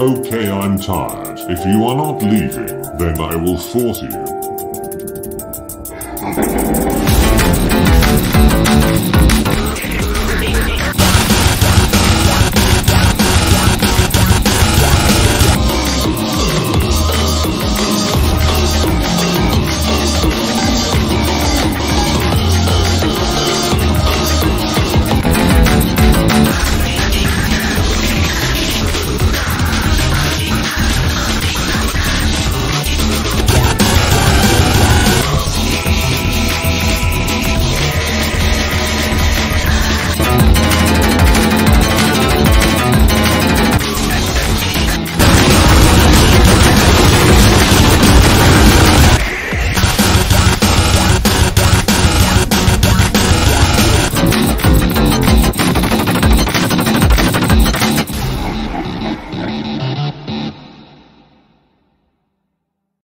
Okay, I'm tired. If you are not leaving, then I will force you.